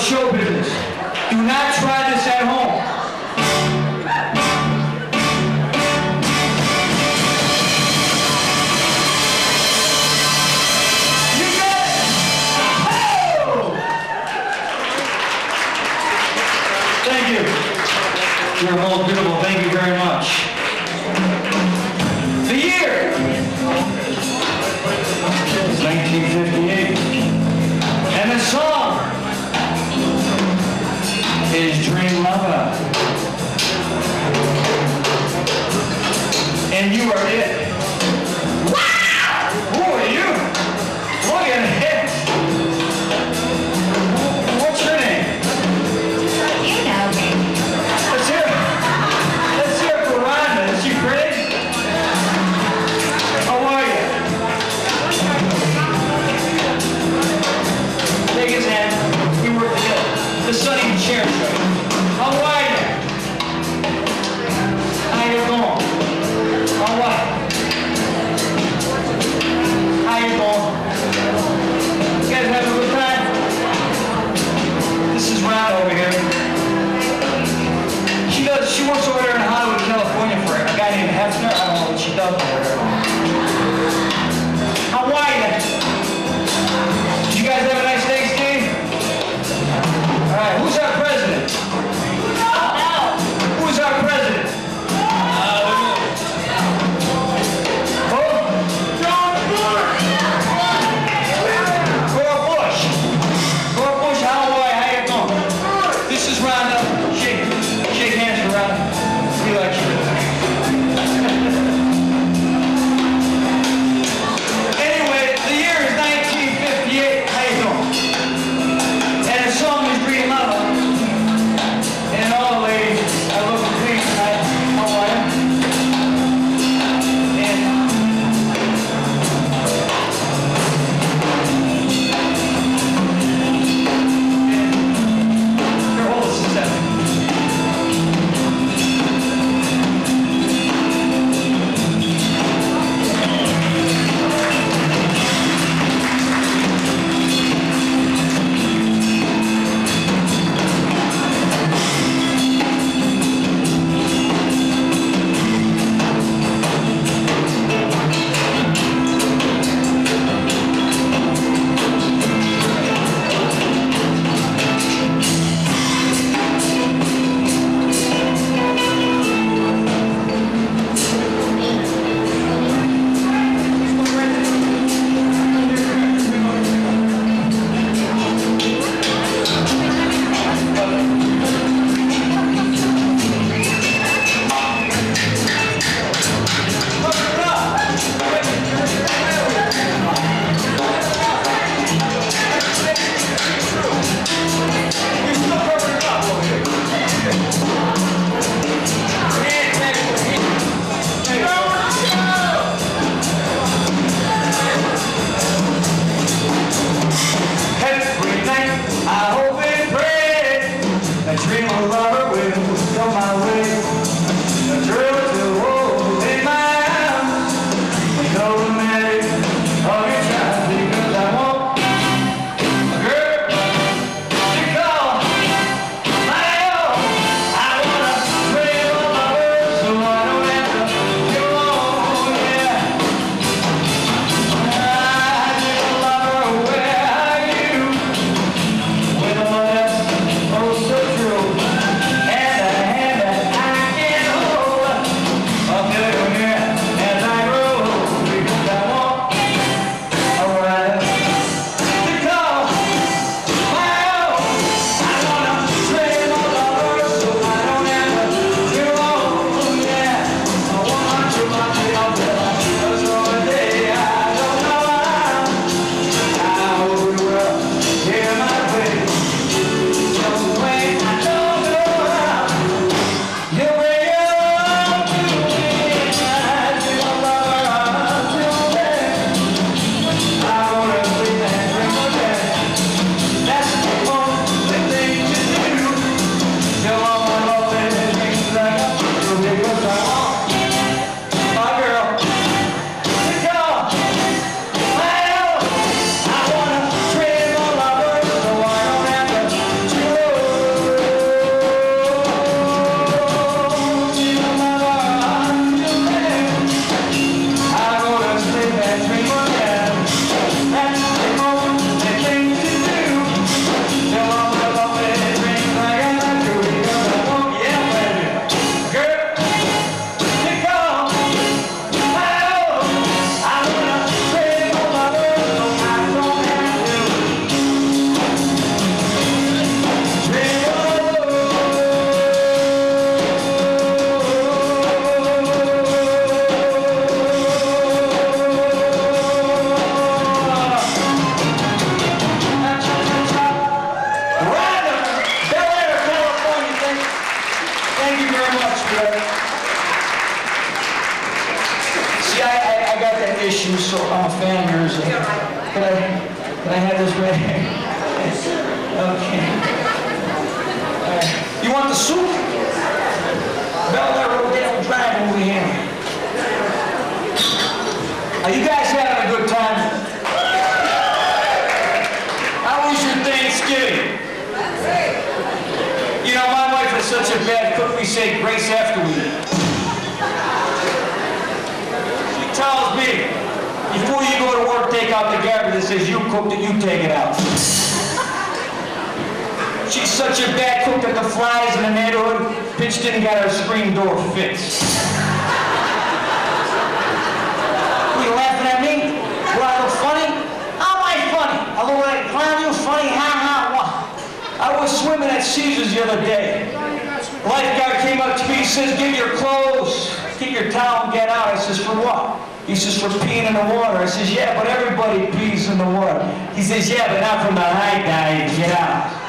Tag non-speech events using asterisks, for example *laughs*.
show business. Do not try this at home. Thank you. You're most beautiful. Thank you very much. issues, so I'm a fan of yours. Uh, can I, can I have this *laughs* right here? Okay. Uh, you want the soup? Go to work, take out the garbage that says you cooked it, you take it out. She's such a bad cook that the flies in the neighborhood pitched in and got her screen door fixed. What, you laughing at me? Do I look funny? How am I funny? I look like clown, you funny, ha ha? I was swimming at Caesars the other day. Lifeguard came up to me, he says, give your clothes, get your towel and get out. I says, for what? He says, for peeing in the water. I says, yeah, but everybody pees in the water. He says, yeah, but not from the high dive, get out.